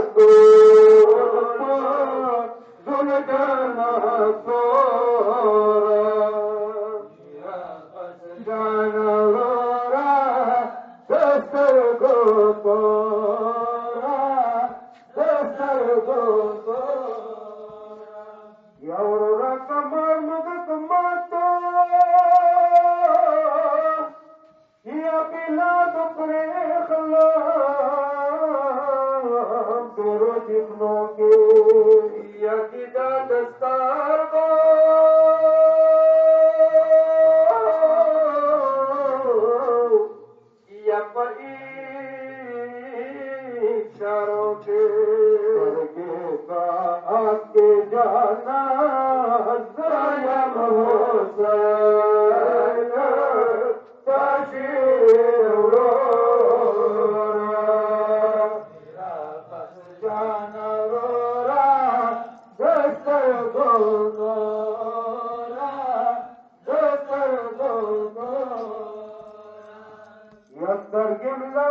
Guru против ноги, я тебя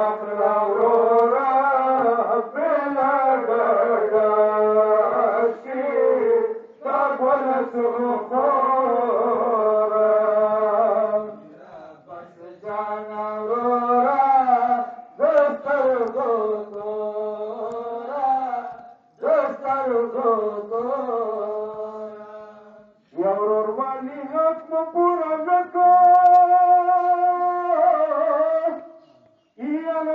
Sacra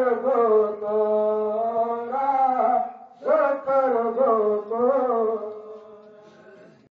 ಸರ್ವೋತೋ